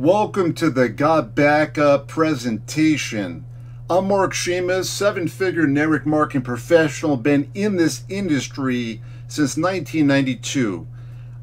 Welcome to the Got Backup presentation. I'm Marc Shamus, seven figure network marketing professional, been in this industry since 1992.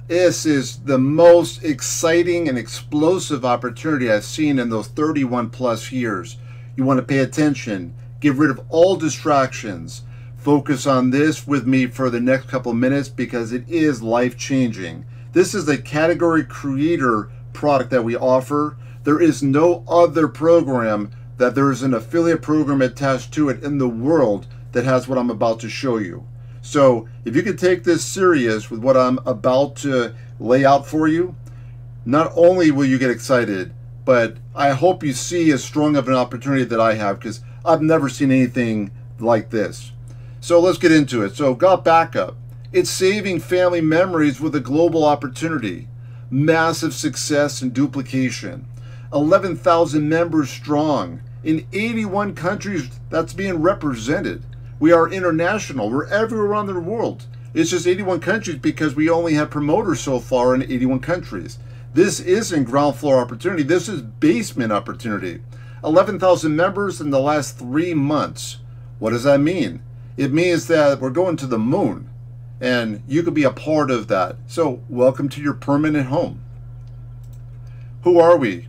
This is the most exciting and explosive opportunity I've seen in those 31 plus years. You want to pay attention, get rid of all distractions, focus on this with me for the next couple minutes because it is life changing. This is the category creator product that we offer. There is no other program that there is an affiliate program attached to it in the world that has what I'm about to show you. So if you can take this serious with what I'm about to lay out for you, not only will you get excited, but I hope you see as strong of an opportunity that I have because I've never seen anything like this. So let's get into it. So got backup. It's saving family memories with a global opportunity. Massive success and duplication. 11,000 members strong in 81 countries that's being represented. We are international. We're everywhere around the world. It's just 81 countries because we only have promoters so far in 81 countries. This isn't ground floor opportunity. This is basement opportunity. 11,000 members in the last three months. What does that mean? It means that we're going to the moon and you could be a part of that. So welcome to your permanent home. Who are we?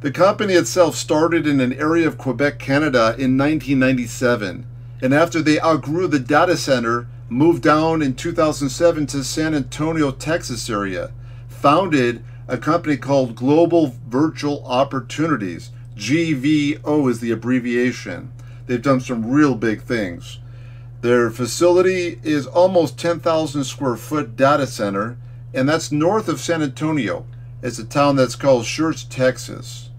The company itself started in an area of Quebec, Canada in 1997. And after they outgrew the data center, moved down in 2007 to San Antonio, Texas area. Founded a company called Global Virtual Opportunities. GVO is the abbreviation. They've done some real big things. Their facility is almost 10,000 square foot data center, and that's north of San Antonio. It's a town that's called Schertz, Texas.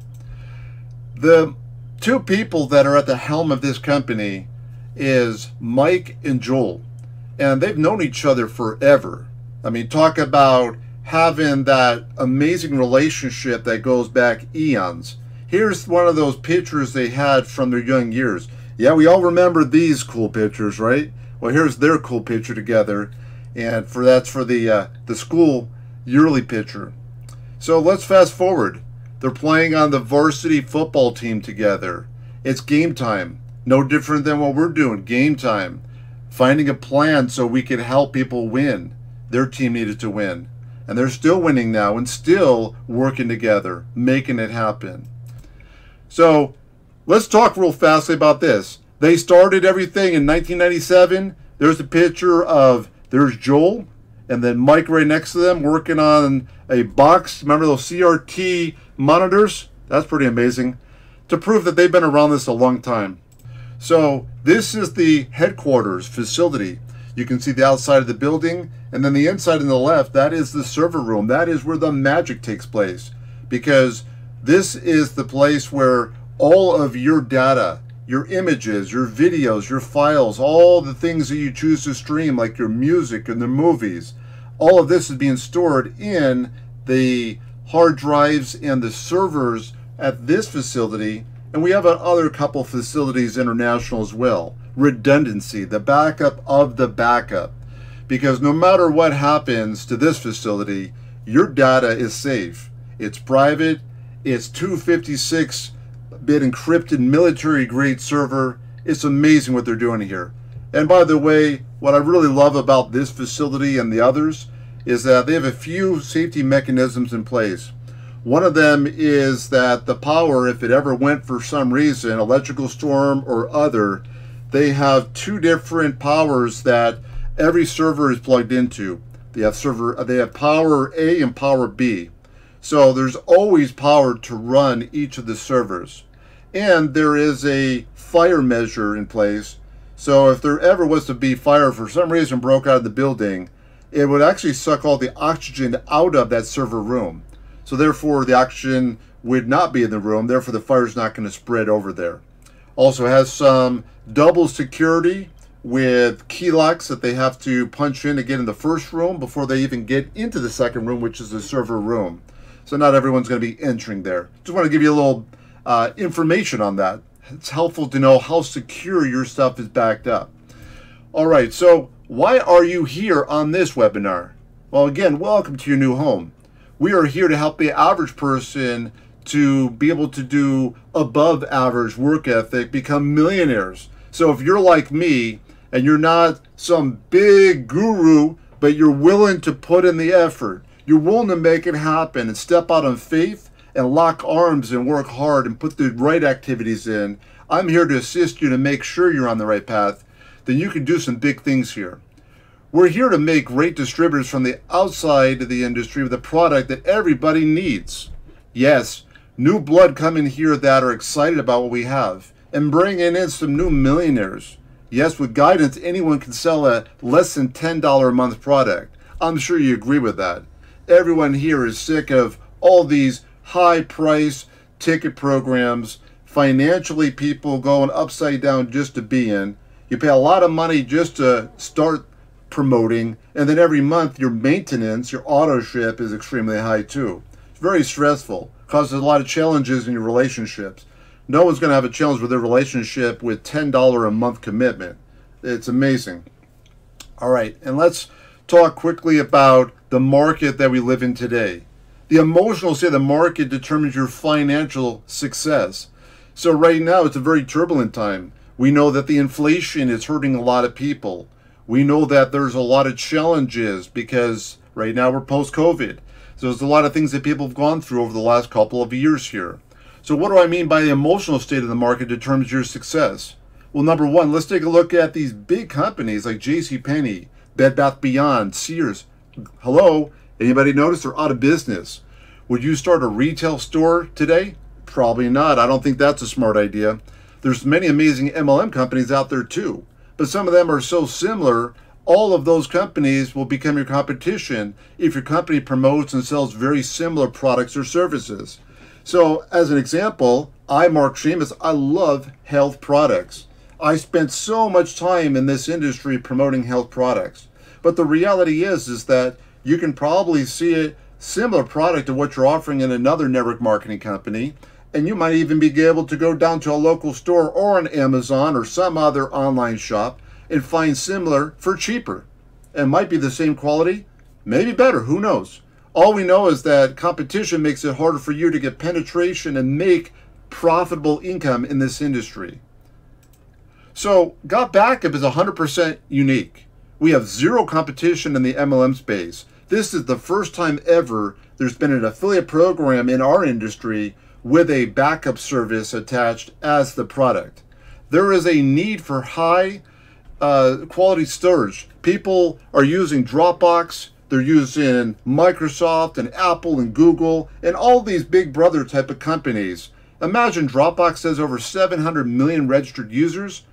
The two people that are at the helm of this company is Mike and Joel, and they've known each other forever. I mean, talk about having that amazing relationship that goes back eons. Here's one of those pictures they had from their young years. Yeah, we all remember these cool pictures, right? Well, here's their cool picture together, and for that's for the uh, the school yearly picture. So let's fast forward. They're playing on the varsity football team together. It's game time. No different than what we're doing. Game time. Finding a plan so we could help people win. Their team needed to win. And they're still winning now and still working together, making it happen. So let's talk real fastly about this. They started everything in 1997. There's a picture of, there's Joel, and then Mike right next to them working on a box. Remember those CRT monitors? That's pretty amazing. To prove that they've been around this a long time. So this is the headquarters facility. You can see the outside of the building and then the inside on the left, that is the server room. That is where the magic takes place because this is the place where all of your data, your images, your videos, your files, all the things that you choose to stream like your music and the movies, all of this is being stored in the hard drives and the servers at this facility. And we have other couple facilities international as well. Redundancy, the backup of the backup. Because no matter what happens to this facility, your data is safe. It's private. It's 256 bit encrypted military grade server. It's amazing what they're doing here. And by the way, what I really love about this facility and the others is that they have a few safety mechanisms in place. One of them is that the power, if it ever went for some reason, electrical storm or other, they have two different powers that every server is plugged into. They have server they have power A and power B. So there's always power to run each of the servers. And there is a fire measure in place. So if there ever was to be fire for some reason broke out of the building, it would actually suck all the oxygen out of that server room. So therefore the oxygen would not be in the room, therefore the fire is not going to spread over there. Also has some double security with key locks that they have to punch in to get in the first room before they even get into the second room, which is the server room. So not everyone's going to be entering there. Just want to give you a little uh, information on that. It's helpful to know how secure your stuff is backed up. All right, so why are you here on this webinar? Well, again, welcome to your new home. We are here to help the average person to be able to do above average work ethic become millionaires. So if you're like me and you're not some big guru, but you're willing to put in the effort, you're willing to make it happen and step out on faith and lock arms and work hard and put the right activities in, I'm here to assist you to make sure you're on the right path, then you can do some big things here. We're here to make great distributors from the outside of the industry with a product that everybody needs. Yes, new blood coming here that are excited about what we have and bringing in some new millionaires. Yes, with guidance, anyone can sell a less than $10 a month product. I'm sure you agree with that. Everyone here is sick of all these high price ticket programs, financially people going upside down just to be in. You pay a lot of money just to start promoting, and then every month your maintenance, your auto ship is extremely high too. It's very stressful, causes a lot of challenges in your relationships. No one's going to have a challenge with their relationship with $10 a month commitment. It's amazing. All right, and let's talk quickly about the market that we live in today. The emotional state of the market determines your financial success. So right now it's a very turbulent time. We know that the inflation is hurting a lot of people. We know that there's a lot of challenges because right now we're post-COVID. So there's a lot of things that people have gone through over the last couple of years here. So what do I mean by the emotional state of the market determines your success? Well, number one, let's take a look at these big companies like JCPenney, Bed Bath Beyond, Sears. Hello, anybody notice they're out of business? Would you start a retail store today? Probably not. I don't think that's a smart idea. There's many amazing MLM companies out there too but some of them are so similar, all of those companies will become your competition if your company promotes and sells very similar products or services. So, as an example, I, Marc Shamus, I love health products. I spent so much time in this industry promoting health products. But the reality is, is that you can probably see a similar product to what you're offering in another network marketing company, and you might even be able to go down to a local store or an Amazon or some other online shop and find similar for cheaper. It might be the same quality, maybe better, who knows? All we know is that competition makes it harder for you to get penetration and make profitable income in this industry. So, Got Backup is 100% unique. We have zero competition in the MLM space. This is the first time ever there's been an affiliate program in our industry with a backup service attached as the product. There is a need for high uh, quality storage. People are using Dropbox, they're using Microsoft and Apple and Google and all these big brother type of companies. Imagine Dropbox has over 700 million registered users.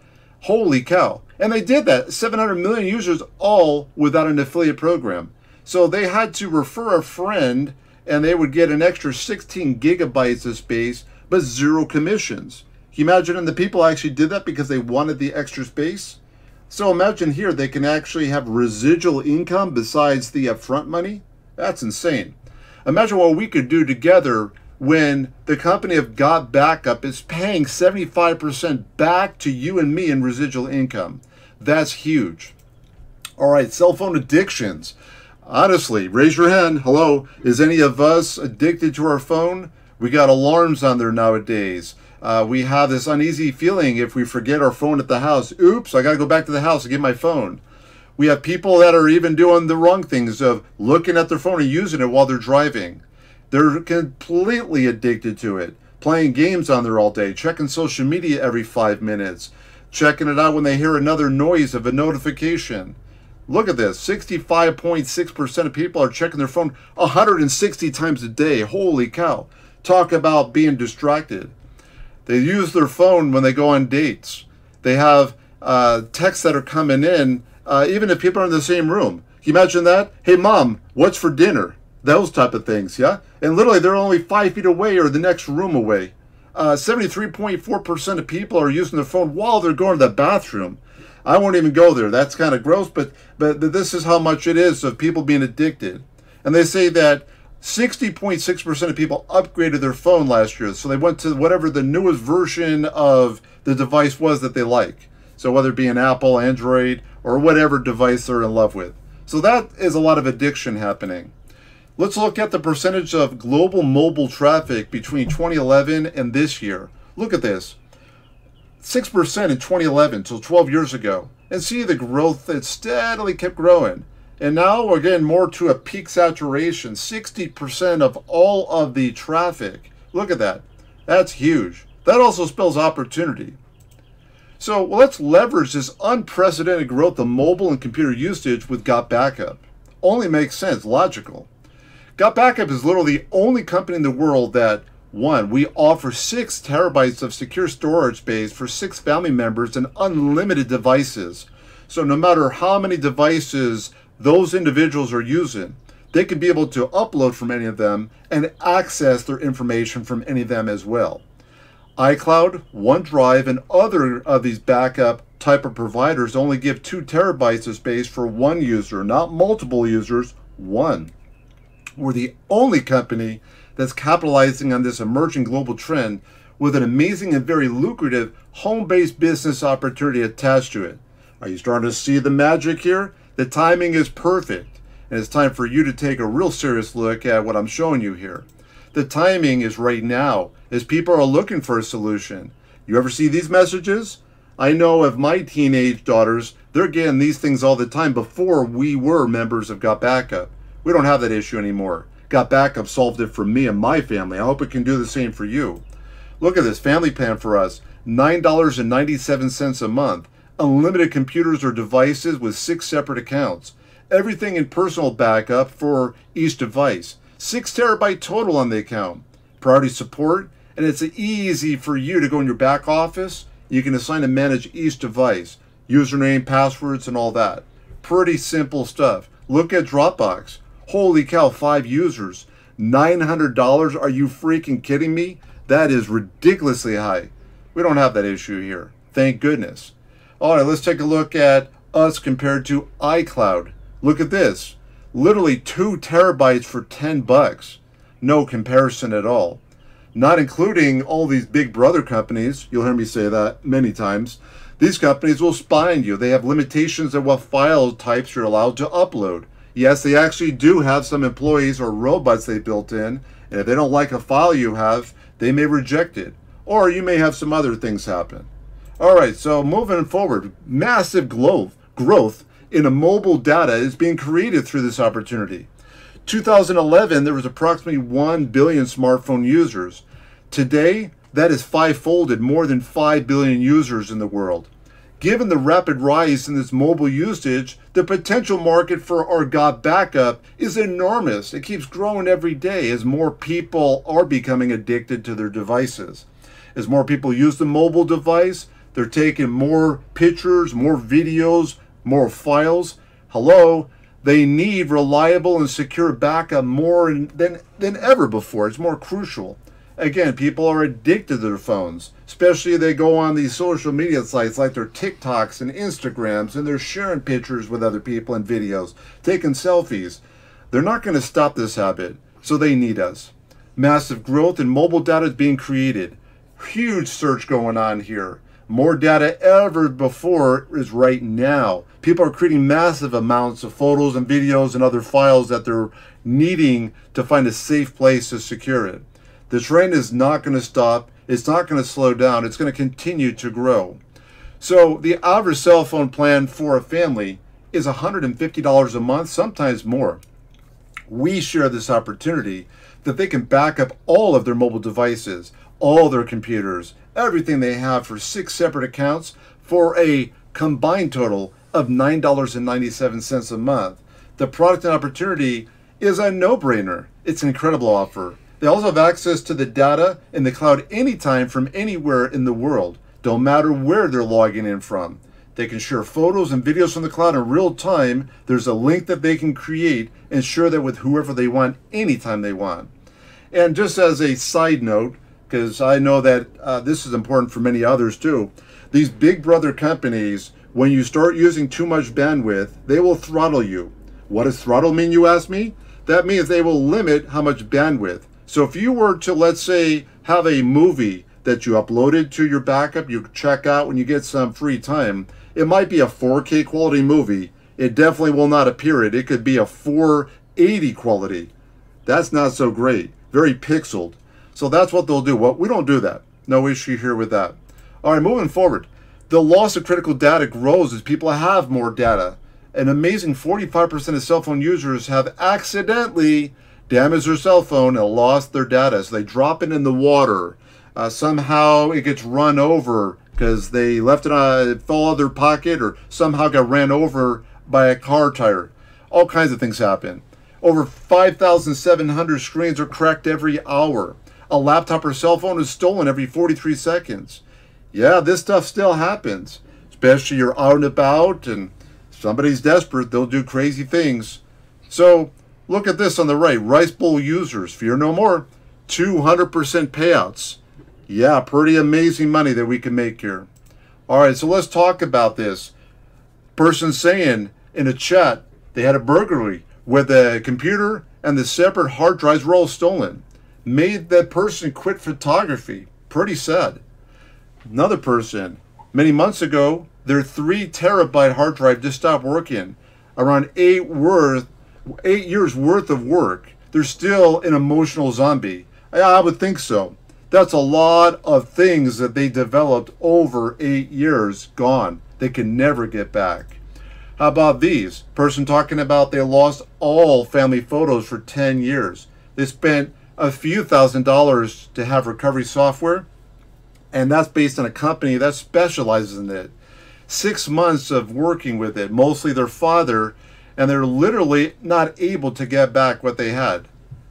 Holy cow. And they did that, 700 million users all without an affiliate program. So they had to refer a friend and they would get an extra 16 gigabytes of space, but zero commissions. Can you imagine? And the people actually did that because they wanted the extra space. So imagine here they can actually have residual income besides the upfront money. That's insane. Imagine what we could do together when the company of Got Backup is paying 75% back to you and me in residual income. That's huge. All right, cell phone addictions. Honestly, raise your hand. Hello. Is any of us addicted to our phone? We got alarms on there nowadays. Uh, we have this uneasy feeling if we forget our phone at the house. Oops, I got to go back to the house and get my phone. We have people that are even doing the wrong things of looking at their phone and using it while they're driving. They're completely addicted to it. Playing games on there all day, checking social media every five minutes, checking it out when they hear another noise of a notification. Look at this 65.6% of people are checking their phone 160 times a day. Holy cow. Talk about being distracted. They use their phone when they go on dates. They have uh, texts that are coming in, uh, even if people are in the same room. Can you imagine that? Hey, mom, what's for dinner? Those type of things, yeah? And literally, they're only five feet away or the next room away. 73.4% uh, of people are using their phone while they're going to the bathroom. I won't even go there. That's kind of gross, but but this is how much it is of people being addicted. And they say that 60.6% of people upgraded their phone last year. So they went to whatever the newest version of the device was that they like. So whether it be an Apple, Android, or whatever device they're in love with. So that is a lot of addiction happening. Let's look at the percentage of global mobile traffic between 2011 and this year. Look at this. 6% in 2011 till 12 years ago. And see the growth that steadily kept growing. And now we're getting more to a peak saturation. 60% of all of the traffic. Look at that. That's huge. That also spells opportunity. So let's leverage this unprecedented growth of mobile and computer usage with Got Backup. Only makes sense, logical. Got Backup is literally the only company in the world that, one, we offer six terabytes of secure storage space for six family members and unlimited devices. So no matter how many devices those individuals are using, they can be able to upload from any of them and access their information from any of them as well. iCloud, OneDrive, and other of these backup type of providers only give two terabytes of space for one user, not multiple users, one. We're the only company that's capitalizing on this emerging global trend with an amazing and very lucrative home-based business opportunity attached to it. Are you starting to see the magic here? The timing is perfect, and it's time for you to take a real serious look at what I'm showing you here. The timing is right now, as people are looking for a solution. You ever see these messages? I know of my teenage daughters, they're getting these things all the time before we were members of Got Backup. We don't have that issue anymore. Got Backup solved it for me and my family. I hope it can do the same for you. Look at this family plan for us $9.97 a month unlimited computers or devices with six separate accounts, everything in personal backup for each device, six terabyte total on the account, priority support, and it's easy for you to go in your back office. You can assign and manage each device, username, passwords, and all that. Pretty simple stuff. Look at Dropbox. Holy cow, five users. $900? Are you freaking kidding me? That is ridiculously high. We don't have that issue here. Thank goodness. All right, let's take a look at us compared to iCloud. Look at this. Literally two terabytes for 10 bucks. No comparison at all. Not including all these big brother companies. You'll hear me say that many times. These companies will spy on you. They have limitations on what file types you're allowed to upload. Yes, they actually do have some employees or robots they built in, and if they don't like a file you have, they may reject it. Or you may have some other things happen. All right, so moving forward, massive growth, in mobile data is being created through this opportunity. 2011, there was approximately 1 billion smartphone users. Today, that is five-folded, more than 5 billion users in the world. Given the rapid rise in this mobile usage, the potential market for our Got Backup is enormous. It keeps growing every day as more people are becoming addicted to their devices. As more people use the mobile device, they're taking more pictures, more videos, more files. Hello, they need reliable and secure backup more than, than ever before. It's more crucial. Again, people are addicted to their phones, especially they go on these social media sites like their TikToks and Instagrams, and they're sharing pictures with other people and videos, taking selfies. They're not going to stop this habit, so they need us. Massive growth in mobile data is being created. Huge search going on here. More data ever before is right now. People are creating massive amounts of photos and videos and other files that they're needing to find a safe place to secure it. The trend is not going to stop. It's not going to slow down. It's going to continue to grow. So the average cell phone plan for a family is $150 a month, sometimes more. We share this opportunity that they can back up all of their mobile devices, all their computers, everything they have for six separate accounts for a combined total of $9.97 a month. The product and opportunity is a no-brainer. It's an incredible offer. They also have access to the data in the cloud anytime from anywhere in the world. Don't matter where they're logging in from. They can share photos and videos from the cloud in real time. There's a link that they can create and share that with whoever they want anytime they want. And just as a side note, because I know that uh, this is important for many others too. These big brother companies, when you start using too much bandwidth, they will throttle you. What does throttle mean, you ask me? That means they will limit how much bandwidth. So if you were to, let's say, have a movie that you uploaded to your backup, you check out when you get some free time, it might be a 4K quality movie. It definitely will not appear it. It could be a 480 quality. That's not so great. Very pixeled. So that's what they'll do. Well, we don't do that. No issue here with that. All right, moving forward. The loss of critical data grows as people have more data. An amazing 45% of cell phone users have accidentally damaged their cell phone and lost their data. So they drop it in the water. Uh, somehow it gets run over because they left it on, it fell out of their pocket or somehow got ran over by a car tire. All kinds of things happen. Over 5,700 screens are cracked every hour. A laptop or cell phone is stolen every 43 seconds. Yeah, this stuff still happens, especially you're out and about and somebody's desperate, they'll do crazy things. So look at this on the right, Rice Bowl users, fear no more, 200% payouts. Yeah, pretty amazing money that we can make here. All right, so let's talk about this. Person saying in a chat they had a burglary where the computer and the separate hard drives were all stolen. Made that person quit photography. Pretty sad. Another person, many months ago, their three terabyte hard drive just stopped working. Around eight worth, eight years worth of work. They're still an emotional zombie. I would think so. That's a lot of things that they developed over eight years gone. They can never get back. How about these? Person talking about they lost all family photos for 10 years. They spent a few thousand dollars to have recovery software, and that's based on a company that specializes in it. Six months of working with it, mostly their father, and they're literally not able to get back what they had.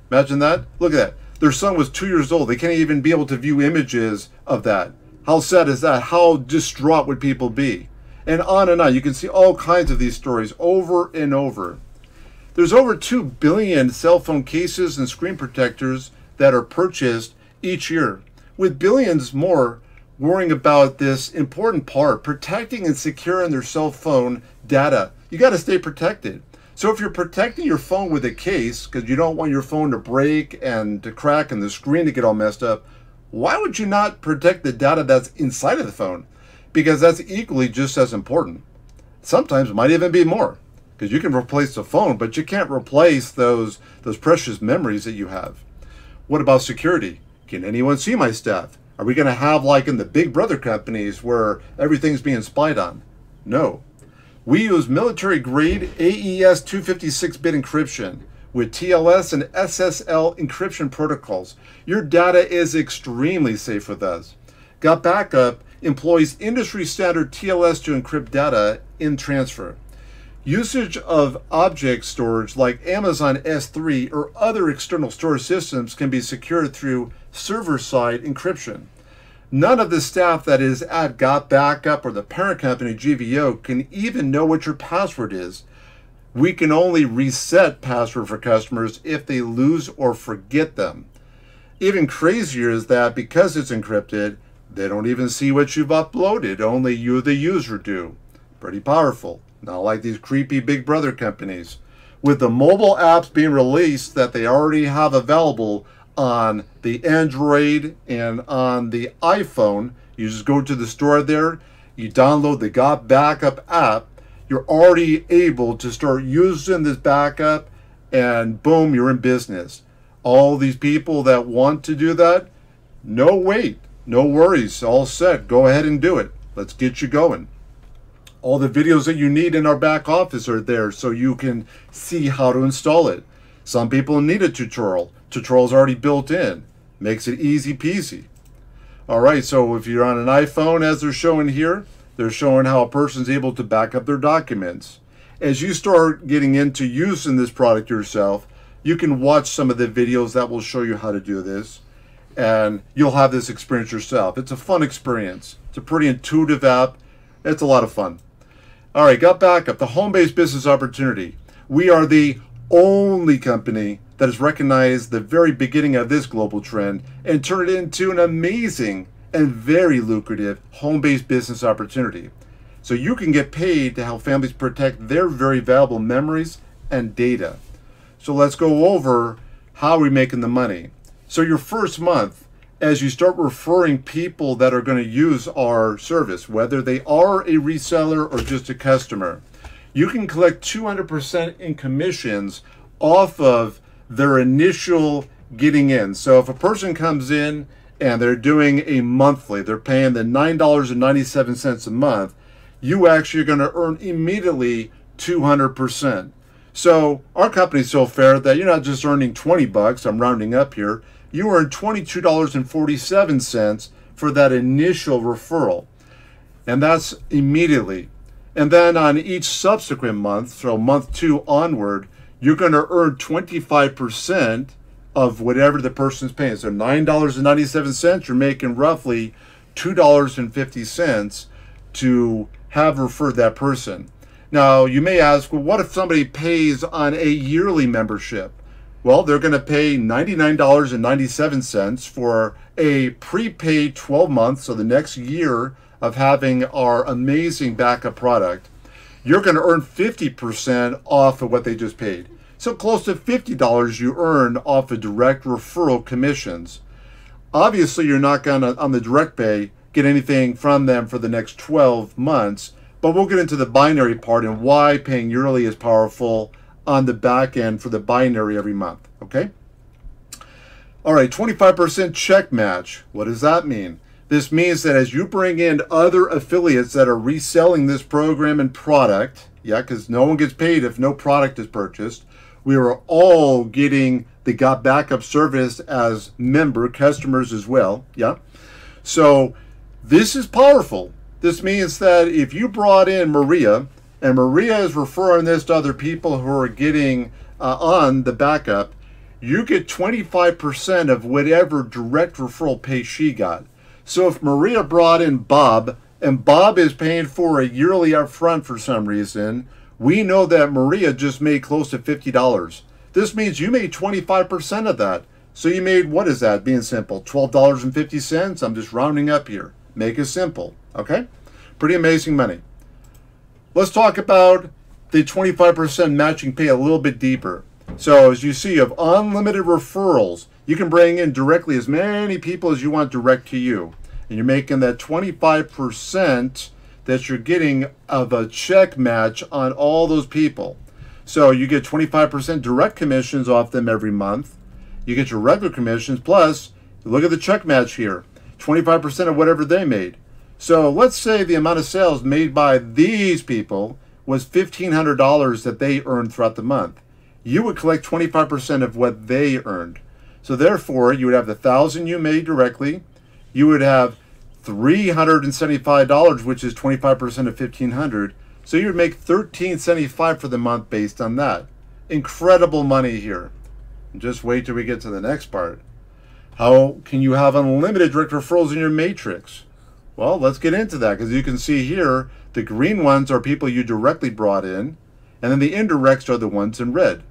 Imagine that. Look at that. Their son was two years old. They can't even be able to view images of that. How sad is that? How distraught would people be? And on and on. You can see all kinds of these stories over and over. There's over 2 billion cell phone cases and screen protectors that are purchased each year, with billions more worrying about this important part protecting and securing their cell phone data. You got to stay protected. So if you're protecting your phone with a case because you don't want your phone to break and to crack and the screen to get all messed up, why would you not protect the data that's inside of the phone? Because that's equally just as important. Sometimes it might even be more because you can replace the phone, but you can't replace those those precious memories that you have. What about security? Can anyone see my stuff? Are we going to have like in the big brother companies where everything's being spied on? No. We use military grade AES 256-bit encryption with TLS and SSL encryption protocols. Your data is extremely safe with us. Got Backup employs industry standard TLS to encrypt data in transfer. Usage of object storage like Amazon S3 or other external storage systems can be secured through server-side encryption. None of the staff that is at Got Backup or the parent company GVO can even know what your password is. We can only reset password for customers if they lose or forget them. Even crazier is that because it's encrypted, they don't even see what you've uploaded, only you, the user, do. Pretty powerful. Not like these creepy big brother companies. With the mobile apps being released that they already have available, on the Android and on the iPhone. You just go to the store there, you download the Got Backup app. You're already able to start using this backup, and boom, you're in business. All these people that want to do that, no wait, no worries, all set. Go ahead and do it. Let's get you going. All the videos that you need in our back office are there so you can see how to install it. Some people need a tutorial. Tutorial's already built in. Makes it easy peasy. All right, so if you're on an iPhone, as they're showing here, they're showing how a person's able to back up their documents. As you start getting into using this product yourself, you can watch some of the videos that will show you how to do this, and you'll have this experience yourself. It's a fun experience. It's a pretty intuitive app. It's a lot of fun. All right, got backup, the home-based business opportunity. We are the only company that has recognized the very beginning of this global trend and turned it into an amazing and very lucrative home-based business opportunity. So you can get paid to help families protect their very valuable memories and data. So let's go over how we're making the money. So your first month, as you start referring people that are going to use our service, whether they are a reseller or just a customer, you can collect 200% in commissions off of their initial getting in. So if a person comes in and they're doing a monthly, they're paying the $9.97 a month, you actually are going to earn immediately 200%. So our company's so fair that you're not just earning 20 bucks, I'm rounding up here, you earn $22.47 for that initial referral. And that's immediately. And then on each subsequent month, so month two onward, you're going to earn 25% of whatever the person's paying. So $9.97, you're making roughly $2.50 to have referred that person. Now, you may ask, well, what if somebody pays on a yearly membership? Well, they're going to pay $99.97 for a prepaid 12 months, so the next year of having our amazing backup product. You're going to earn 50% off of what they just paid. So close to $50 you earn off of direct referral commissions. Obviously, you're not going to, on the direct pay, get anything from them for the next 12 months, but we'll get into the binary part and why paying yearly is powerful on the back end for the binary every month, okay? All right, 25% check match. What does that mean? This means that as you bring in other affiliates that are reselling this program and product, yeah, because no one gets paid if no product is purchased, we are all getting the Got Backup service as member customers as well. Yeah. So this is powerful. This means that if you brought in Maria and Maria is referring this to other people who are getting uh, on the backup, you get 25% of whatever direct referral pay she got. So if Maria brought in Bob and Bob is paying for a yearly upfront for some reason, we know that Maria just made close to $50. This means you made 25% of that. So you made, what is that, being simple, $12.50? I'm just rounding up here. Make it simple, okay? Pretty amazing money. Let's talk about the 25% matching pay a little bit deeper. So as you see, you have unlimited referrals. You can bring in directly as many people as you want direct to you. And you're making that 25% that you're getting of a check match on all those people. So you get 25% direct commissions off them every month. You get your regular commissions plus look at the check match here. 25% of whatever they made. So let's say the amount of sales made by these people was $1,500 that they earned throughout the month. You would collect 25% of what they earned. So therefore, you would have the 1000 you made directly. You would have $375, which is 25% of 1500 So you would make 1375 for the month based on that. Incredible money here. Just wait till we get to the next part. How can you have unlimited direct referrals in your matrix? Well, let's get into that because you can see here the green ones are people you directly brought in, and then the indirects are the ones in red.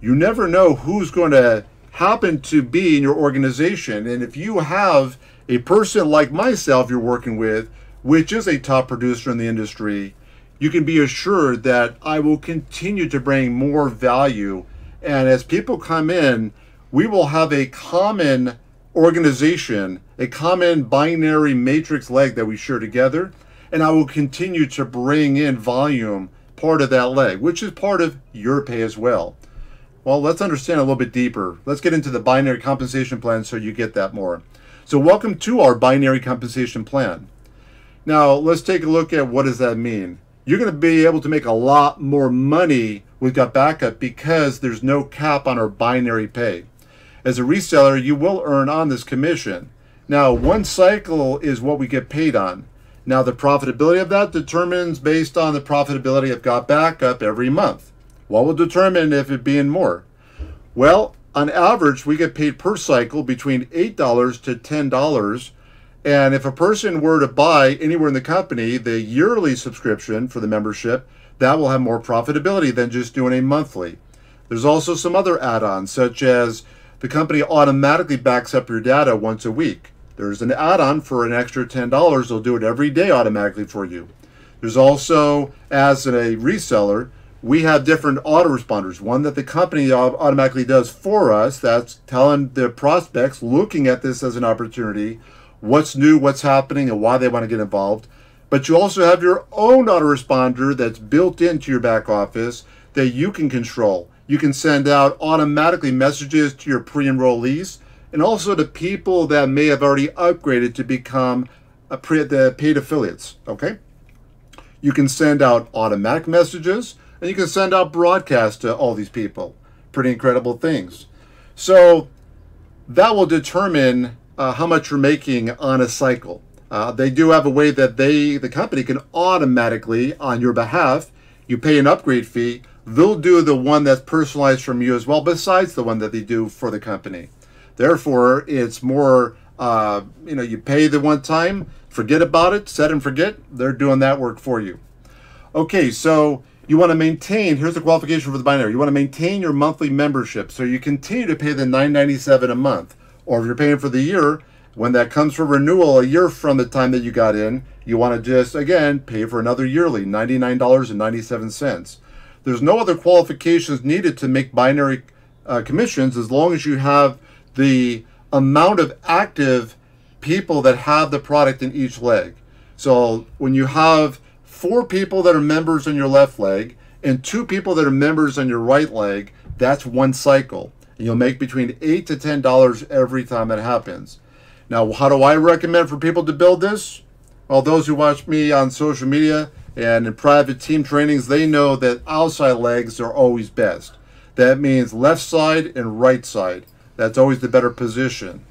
You never know who's going to happen to be in your organization. And if you have a person like myself you're working with, which is a top producer in the industry, you can be assured that I will continue to bring more value. And as people come in, we will have a common organization, a common binary matrix leg that we share together. And I will continue to bring in volume, part of that leg, which is part of your pay as well. Well, let's understand a little bit deeper. Let's get into the binary compensation plan so you get that more. So welcome to our binary compensation plan. Now let's take a look at what does that mean. You're going to be able to make a lot more money with Got Backup because there's no cap on our binary pay. As a reseller, you will earn on this commission. Now, one cycle is what we get paid on. Now, the profitability of that determines based on the profitability of Got Backup every month. What will determine if it being more? Well, on average, we get paid per cycle between $8 to $10. And if a person were to buy anywhere in the company the yearly subscription for the membership, that will have more profitability than just doing a monthly. There's also some other add ons, such as the company automatically backs up your data once a week. There's an add on for an extra $10, they'll do it every day automatically for you. There's also, as a reseller, we have different autoresponders. One that the company automatically does for us, that's telling the prospects looking at this as an opportunity what's new, what's happening, and why they want to get involved. But you also have your own autoresponder that's built into your back office that you can control. You can send out automatically messages to your pre-enrollees and also to people that may have already upgraded to become pre- the paid affiliates. Okay. You can send out automatic messages and you can send out broadcasts to all these people. Pretty incredible things. So that will determine uh, how much you're making on a cycle. Uh, they do have a way that they, the company, can automatically, on your behalf, you pay an upgrade fee. They'll do the one that's personalized from you as well, besides the one that they do for the company. Therefore, it's more, uh, you know, you pay the one time, forget about it, set and forget. They're doing that work for you. Okay, so you want to maintain, here's the qualification for the binary. You want to maintain your monthly membership. So you continue to pay the $9.97 a month. Or if you're paying for the year, when that comes for renewal a year from the time that you got in, you want to just, again, pay for another yearly, $99.97. There's no other qualifications needed to make binary uh, commissions as long as you have the amount of active people that have the product in each leg. So when you have four people that are members on your left leg and two people that are members on your right leg, that's one cycle. And you'll make between eight to ten dollars every time that happens. Now, how do I recommend for people to build this? Well, those who watch me on social media and in private team trainings, they know that outside legs are always best. That means left side and right side. That's always the better position.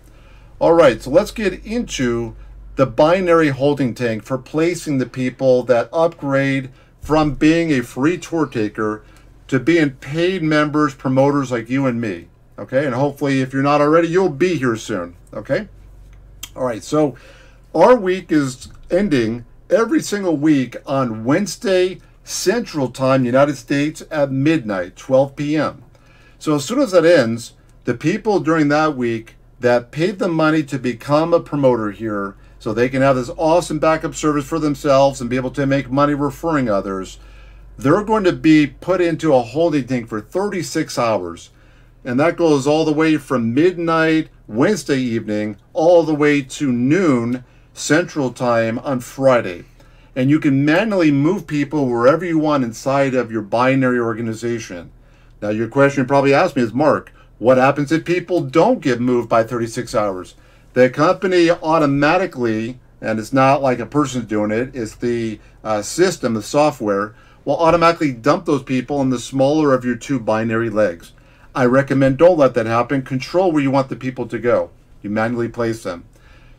All right, so let's get into the binary holding tank for placing the people that upgrade from being a free tour taker to being paid members, promoters like you and me. Okay, and hopefully, if you're not already, you'll be here soon. Okay, all right, so our week is ending every single week on Wednesday Central Time, United States, at midnight, 12 p.m. So as soon as that ends, the people during that week that paid the money to become a promoter here so they can have this awesome backup service for themselves and be able to make money referring others. They're going to be put into a holding tank for 36 hours. And that goes all the way from midnight Wednesday evening all the way to noon Central Time on Friday. And you can manually move people wherever you want inside of your binary organization. Now, your question you probably asked me is Marc, what happens if people don't get moved by 36 hours? The company automatically, and it's not like a person's doing it, it's the uh, system, the software, will automatically dump those people in the smaller of your two binary legs. I recommend don't let that happen. Control where you want the people to go. You manually place them.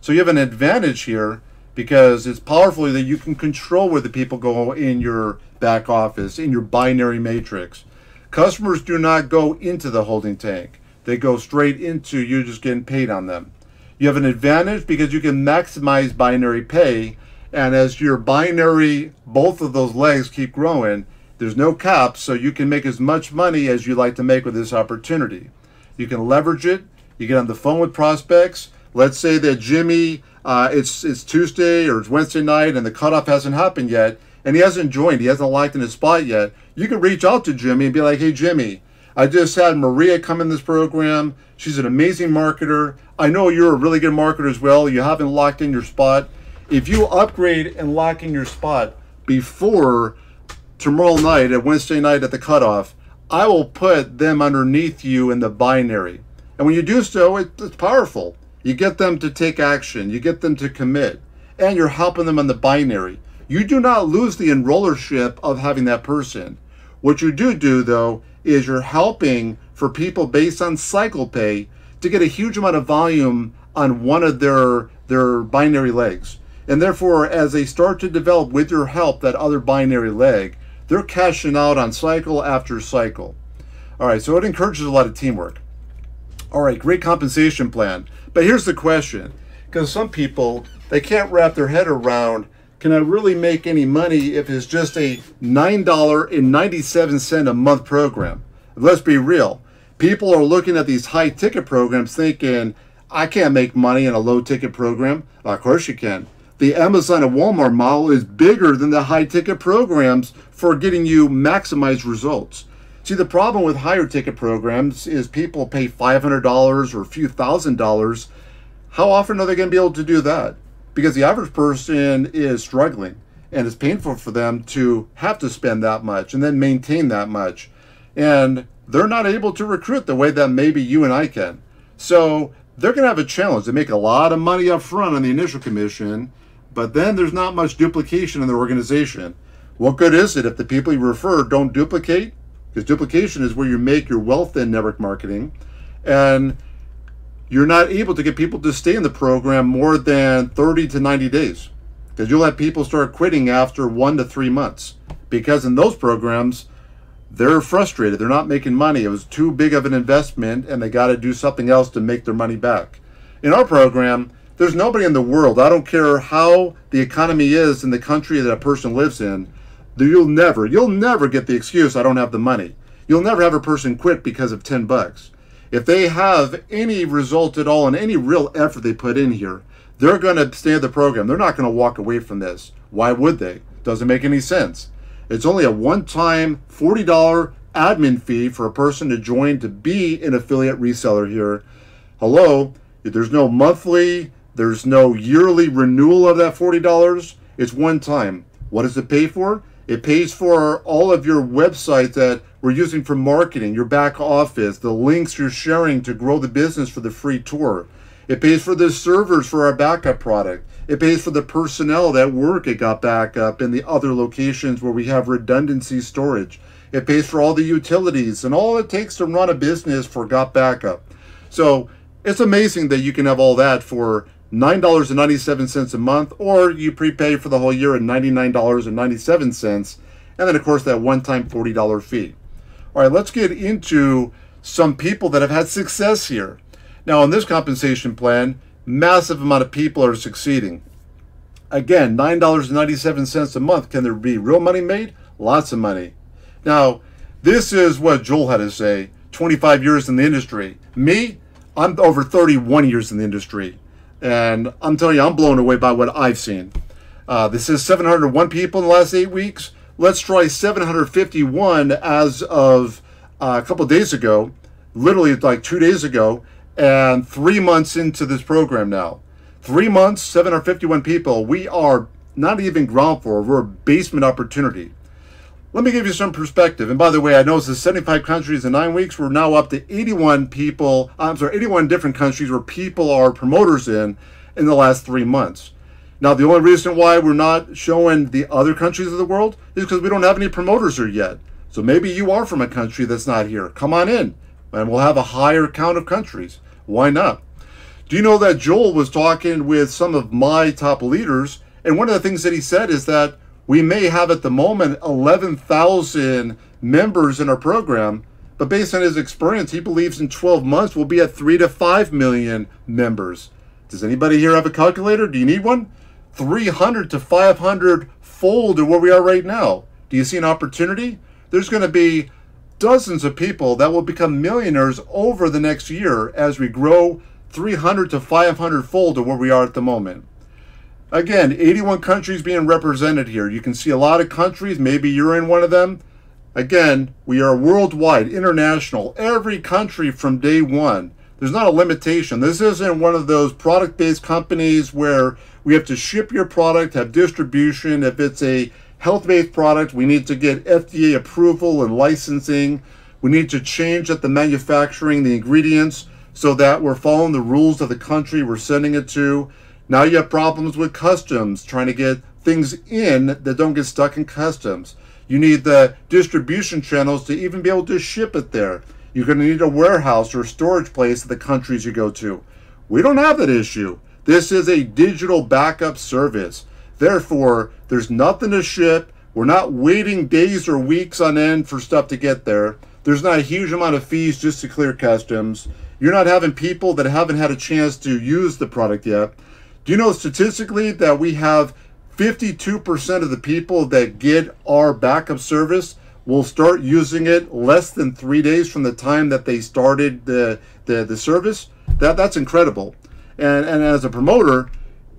So you have an advantage here because it's powerful that you can control where the people go in your back office, in your binary matrix. Customers do not go into the holding tank. They go straight into you just getting paid on them. You have an advantage because you can maximize binary pay. And as your binary, both of those legs keep growing, there's no cap, so you can make as much money as you like to make with this opportunity. You can leverage it. You get on the phone with prospects. Let's say that Jimmy, uh, it's it's Tuesday or it's Wednesday night, and the cutoff hasn't happened yet, and he hasn't joined. He hasn't locked in his spot yet. You can reach out to Jimmy and be like, "Hey, Jimmy, I just had Maria come in this program. She's an amazing marketer. I know you're a really good marketer as well. You haven't locked in your spot. If you upgrade and lock in your spot before tomorrow night at Wednesday night at the cutoff, I will put them underneath you in the binary. And when you do so, it's powerful. You get them to take action, you get them to commit, and you're helping them on the binary. You do not lose the enrollership of having that person. What you do do, though, is you're helping for people based on cycle pay to get a huge amount of volume on one of their their binary legs. And therefore, as they start to develop with your help that other binary leg, they're cashing out on cycle after cycle. All right, so it encourages a lot of teamwork. All right, great compensation plan. But here's the question because some people, they can't wrap their head around can I really make any money if it's just a $9.97 a month program? Let's be real. People are looking at these high ticket programs thinking, I can't make money in a low ticket program. Of course you can. The Amazon and Walmart model is bigger than the high ticket programs for getting you maximized results. See, the problem with higher ticket programs is people pay $500 or a few thousand dollars. How often are they going to be able to do that? Because the average person is struggling and it's painful for them to have to spend that much and then maintain that much. And they're not able to recruit the way that maybe you and I can. So they're going to have a challenge. They make a lot of money up front on the initial commission, but then there's not much duplication in their organization. What good is it if the people you refer don't duplicate? Because duplication is where you make your wealth in network marketing. And you're not able to get people to stay in the program more than 30 to 90 days. Because you'll have people start quitting after one to three months. Because in those programs, they're frustrated. They're not making money. It was too big of an investment and they got to do something else to make their money back. In our program, there's nobody in the world, I don't care how the economy is in the country that a person lives in, you'll never, you'll never get the excuse, I don't have the money. You'll never have a person quit because of 10 bucks. If they have any result at all and any real effort they put in here, they're going to stay in the program. They're not going to walk away from this. Why would they? Doesn't make any sense. It's only a one-time $40 admin fee for a person to join to be an affiliate reseller here. Hello, there's no monthly, there's no yearly renewal of that $40. It's one time. What does it pay for? It pays for all of your websites that we're using for marketing, your back office, the links you're sharing to grow the business for the free tour. It pays for the servers for our backup product. It pays for the personnel that work at Got Backup in the other locations where we have redundancy storage. It pays for all the utilities and all it takes to run a business for Got Backup. So it's amazing that you can have all that for $9.97 a month, or you prepay for the whole year at $99.97. And then, of course, that one time $40 fee. All right, let's get into some people that have had success here. Now, on this compensation plan, massive amount of people are succeeding. Again, $9.97 a month. Can there be real money made? Lots of money. Now, this is what Joel had to say 25 years in the industry. Me, I'm over 31 years in the industry. And I'm telling you, I'm blown away by what I've seen. Uh, this is 701 people in the last eight weeks. Let's try 751 as of uh, a couple days ago, literally like two days ago, and three months into this program now. Three months, 751 people. We are not even ground floor, we're a basement opportunity. Let me give you some perspective. And by the way, I know it's 75 countries in nine weeks. We're now up to 81 people, I'm sorry, 81 different countries where people are promoters in in the last three months. Now, the only reason why we're not showing the other countries of the world is because we don't have any promoters here yet. So maybe you are from a country that's not here. Come on in, and we'll have a higher count of countries. Why not? Do you know that Joel was talking with some of my top leaders, and one of the things that he said is that we may have at the moment 11,000 members in our program, but based on his experience, he believes in 12 months we'll be at 3 to 5 million members. Does anybody here have a calculator? Do you need one? 300 to 500 fold to where we are right now. Do you see an opportunity? There's going to be dozens of people that will become millionaires over the next year as we grow 300 to 500 fold to where we are at the moment. Again, 81 countries being represented here. You can see a lot of countries. Maybe you're in one of them. Again, we are worldwide, international, every country from day one. There's not a limitation. This isn't one of those product based companies where we have to ship your product, have distribution. If it's a health based product, we need to get FDA approval and licensing. We need to change at the manufacturing the ingredients so that we're following the rules of the country we're sending it to. Now you have problems with customs, trying to get things in that don't get stuck in customs. You need the distribution channels to even be able to ship it there. You're going to need a warehouse or storage place in the countries you go to. We don't have that issue. This is a digital backup service. Therefore, there's nothing to ship. We're not waiting days or weeks on end for stuff to get there. There's not a huge amount of fees just to clear customs. You're not having people that haven't had a chance to use the product yet. Do you know statistically that we have 52% of the people that get our backup service will start using it less than three days from the time that they started the, the, the service? That, that's incredible. And, and as a promoter,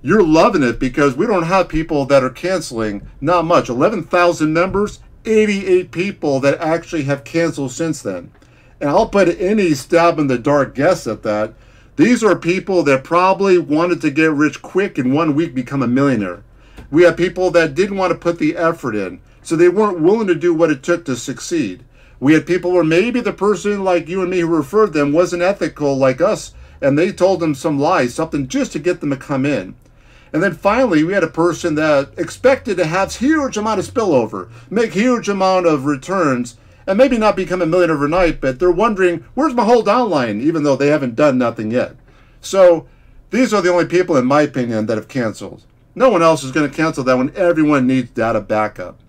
you're loving it because we don't have people that are canceling. Not much. 11,000 members, 88 people that actually have canceled since then. And I'll put any stab in the dark guess at that these are people that probably wanted to get rich quick in one week become a millionaire. We have people that didn't want to put the effort in, so they weren't willing to do what it took to succeed. We had people where maybe the person like you and me who referred them wasn't ethical like us, and they told them some lies, something just to get them to come in. And then finally, we had a person that expected to have huge amount of spillover, make huge amount of returns, and maybe not become a million overnight, but they're wondering, where's my whole downline, even though they haven't done nothing yet. So these are the only people, in my opinion, that have canceled. No one else is going to cancel that when everyone needs data backup.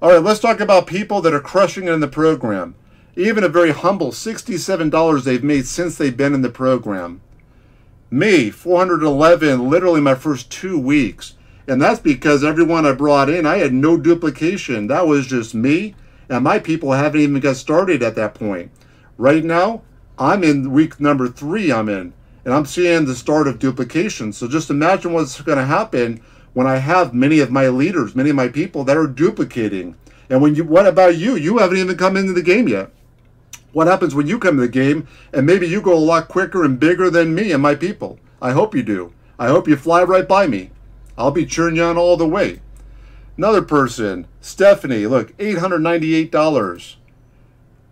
All right, let's talk about people that are crushing it in the program. Even a very humble $67 they've made since they've been in the program. Me, 411, literally my first two weeks. And that's because everyone I brought in, I had no duplication. That was just me, and my people haven't even got started at that point. Right now, I'm in week number three, I'm in, and I'm seeing the start of duplication. So just imagine what's going to happen when I have many of my leaders, many of my people that are duplicating. And when you, what about you? You haven't even come into the game yet. What happens when you come to the game and maybe you go a lot quicker and bigger than me and my people? I hope you do. I hope you fly right by me. I'll be cheering you on all the way. Another person, Stephanie, look, $898.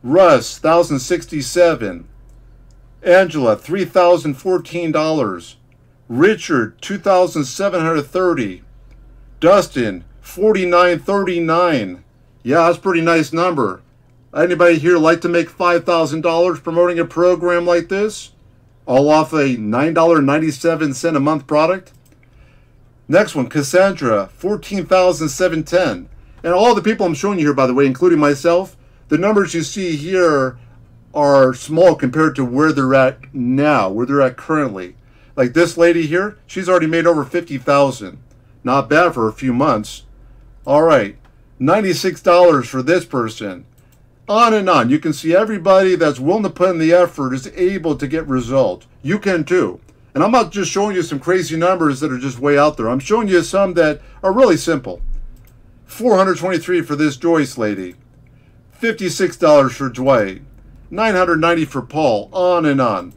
Russ, 1067 Angela, $3,014. Richard, 2,730. Dustin, 4939. Yeah, that's pretty nice number. Anybody here like to make $5,000 promoting a program like this? All off a $9.97 a month product? Next one, Cassandra, 14,710. And all the people I'm showing you here, by the way, including myself, the numbers you see here are small compared to where they're at now, where they're at currently. Like this lady here, she's already made over 50,000. Not bad for a few months. All right, $96 for this person. On and on. You can see everybody that's willing to put in the effort is able to get results. You can too. And I'm not just showing you some crazy numbers that are just way out there. I'm showing you some that are really simple. 423 for this Joyce lady. $56 for Dwight. 990 for Paul. On and on.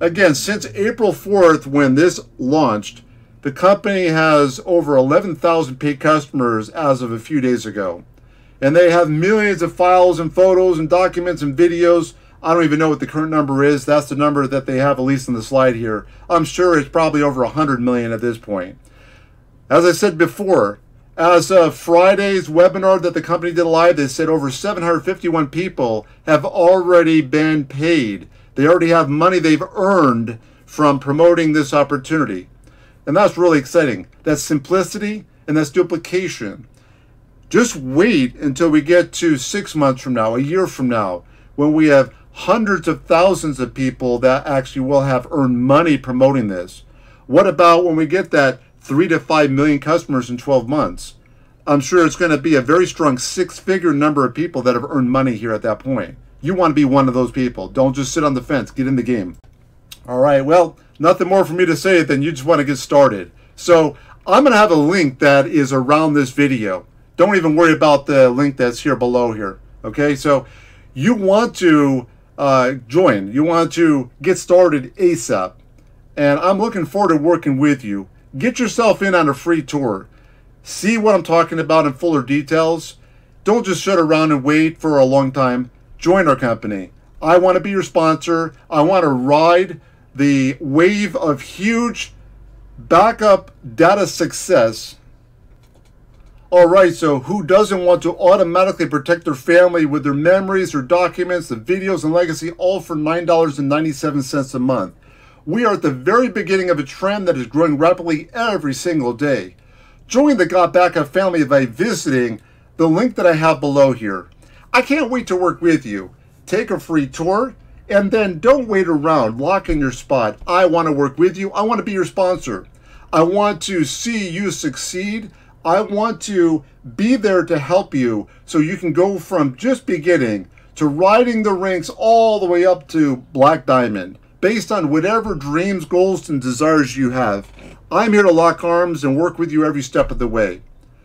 Again, since April 4th, when this launched, the company has over 11,000 paid customers as of a few days ago. And they have millions of files and photos and documents and videos. I don't even know what the current number is. That's the number that they have, at least in the slide here. I'm sure it's probably over 100 million at this point. As I said before, as of Friday's webinar that the company did live, they said over 751 people have already been paid. They already have money they've earned from promoting this opportunity. And that's really exciting. That's simplicity and that's duplication. Just wait until we get to six months from now, a year from now, when we have hundreds of thousands of people that actually will have earned money promoting this. What about when we get that three to five million customers in 12 months? I'm sure it's going to be a very strong six figure number of people that have earned money here at that point. You want to be one of those people. Don't just sit on the fence. Get in the game. All right. Well, nothing more for me to say than you just want to get started. So I'm going to have a link that is around this video. Don't even worry about the link that's here below here. Okay. So you want to uh, join. You want to get started ASAP. And I'm looking forward to working with you. Get yourself in on a free tour. See what I'm talking about in fuller details. Don't just sit around and wait for a long time join our company. I want to be your sponsor. I want to ride the wave of huge backup data success. All right, so who doesn't want to automatically protect their family with their memories, their documents, the videos, and legacy, all for $9.97 a month? We are at the very beginning of a trend that is growing rapidly every single day. Join the Got Backup family by visiting the link that I have below here. I can't wait to work with you. Take a free tour and then don't wait around. Lock in your spot. I want to work with you. I want to be your sponsor. I want to see you succeed. I want to be there to help you so you can go from just beginning to riding the ranks all the way up to Black Diamond based on whatever dreams, goals, and desires you have. I'm here to lock arms and work with you every step of the way.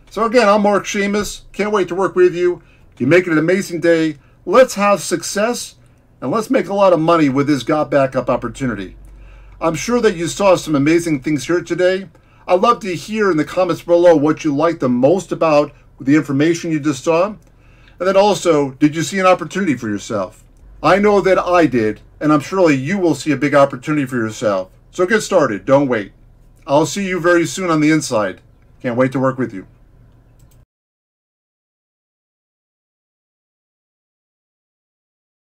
So again, I'm Marc Shamus. Can't wait to work with you. You make it an amazing day. Let's have success and let's make a lot of money with this Got Backup opportunity. I'm sure that you saw some amazing things here today. I'd love to hear in the comments below what you liked the most about the information you just saw. And then also, did you see an opportunity for yourself? I know that I did, and I'm surely you will see a big opportunity for yourself. So get started, don't wait. I'll see you very soon on the inside. Can't wait to work with you.